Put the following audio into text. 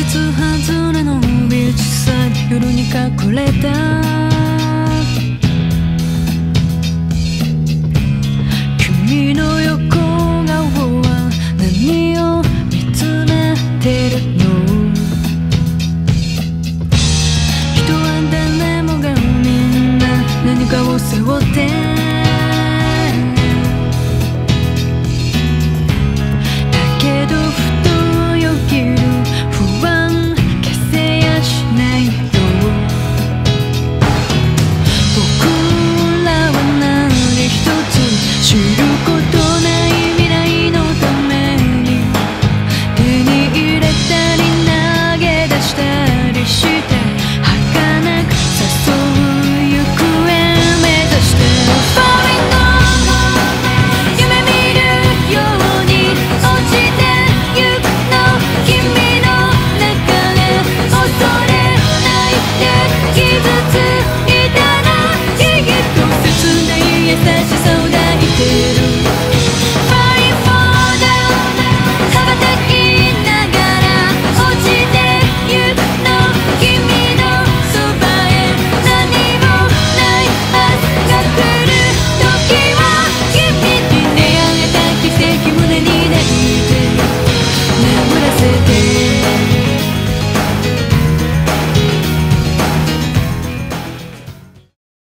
季節外れのビーチサイド夜に隠れた。君の横顔は何を見つめてるの？人は誰もがみんな何かを背負って Cool.